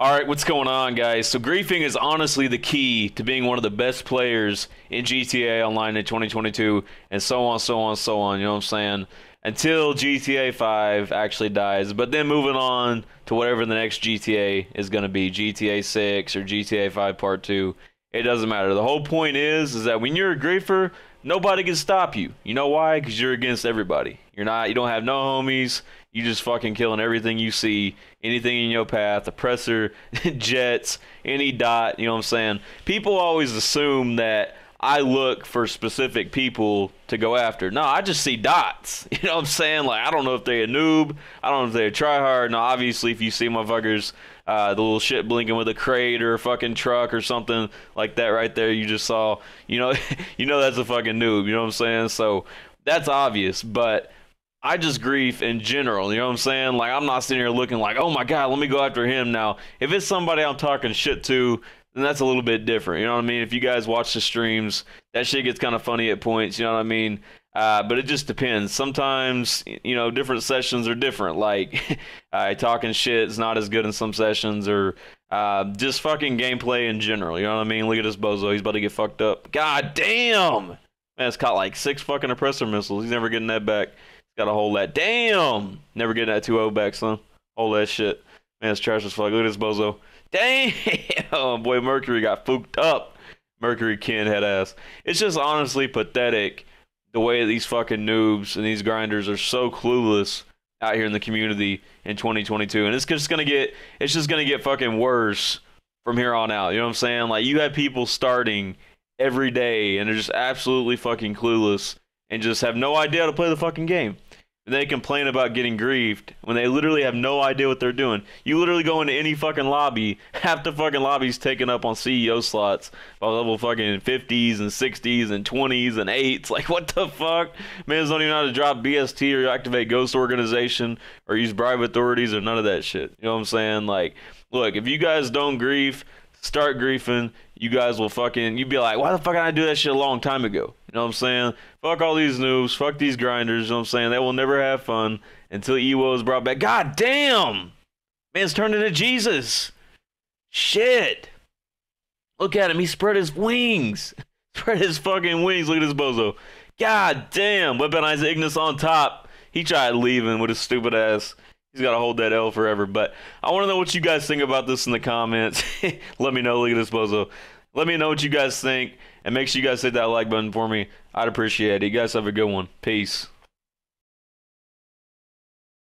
All right, what's going on, guys? So, griefing is honestly the key to being one of the best players in GTA Online in 2022, and so on, so on, so on. You know what I'm saying? Until GTA 5 actually dies. But then moving on to whatever the next GTA is going to be GTA 6 or GTA 5 Part 2. It doesn't matter. The whole point is, is that when you're a griefer, nobody can stop you. You know why? Because you're against everybody. You're not. You don't have no homies. You just fucking killing everything you see, anything in your path, oppressor, jets, any dot. You know what I'm saying? People always assume that I look for specific people to go after. No, I just see dots. You know what I'm saying? Like I don't know if they're a noob. I don't know if they're a tryhard. Now, obviously, if you see motherfuckers, uh, the little shit blinking with a crate or a fucking truck or something like that right there, you just saw. You know, you know that's a fucking noob. You know what I'm saying? So that's obvious, but. I just grief in general. You know what I'm saying? Like I'm not sitting here looking like, oh my god, let me go after him now. If it's somebody I'm talking shit to, then that's a little bit different. You know what I mean? If you guys watch the streams, that shit gets kind of funny at points. You know what I mean? Uh, but it just depends. Sometimes, you know, different sessions are different. Like, uh, talking shit is not as good in some sessions, or uh, just fucking gameplay in general. You know what I mean? Look at this bozo. He's about to get fucked up. God damn! Man, it's caught like six fucking oppressor missiles. He's never getting that back. He's Gotta hold that. Damn! Never getting that 2 0 back, son. Hold that shit. Man, it's trash as fuck. Look at this bozo. Damn! Boy, Mercury got fooked up. Mercury Ken head ass. It's just honestly pathetic the way these fucking noobs and these grinders are so clueless out here in the community in 2022. And it's just gonna get it's just gonna get fucking worse from here on out. You know what I'm saying? Like you have people starting every day and they're just absolutely fucking clueless and just have no idea how to play the fucking game. And they complain about getting griefed when they literally have no idea what they're doing. You literally go into any fucking lobby, half the fucking lobby's taken up on CEO slots by level fucking 50s and 60s and 20s and 8s. Like, what the fuck? Man, don't even know how to drop BST or activate Ghost Organization or use bribe authorities or none of that shit. You know what I'm saying? Like, look, if you guys don't grief, start griefing, you guys will fucking you'd be like, why the fuck did I do that shit a long time ago? You know what I'm saying? Fuck all these noobs, fuck these grinders, you know what I'm saying? They will never have fun until Ewo is brought back. God damn! Man's turned into Jesus. Shit. Look at him, he spread his wings. Spread his fucking wings. Look at this bozo. God damn. Weaponized Ignis on top. He tried leaving with his stupid ass. He's got to hold that L forever. But I want to know what you guys think about this in the comments. Let me know. Look at this bozo. Let me know what you guys think. And make sure you guys hit that like button for me. I'd appreciate it. You guys have a good one. Peace.